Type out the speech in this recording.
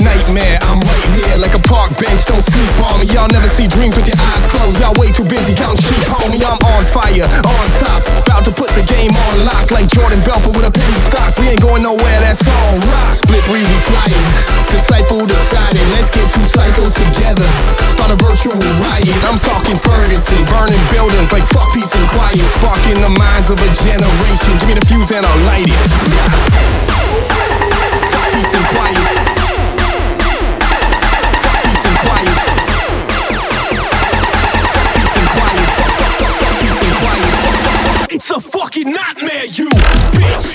nightmare. I'm right here like a park bench. Don't sleep on me. Y'all never see dreams with your eyes closed. Y'all way too busy counting sheep, homie. I'm on fire, on top. About to put the game on lock like Jordan Belfort with a penny stock. We ain't going nowhere, that's all rock. Split three, we flying. Disciple decided, let's get two cycles together. Start a virtual riot. I'm talking Ferguson, burning buildings like fuck peace and quiet. Sparking the minds of a generation. Give me the fuse and I'll light it. fucking nightmare, you bitch.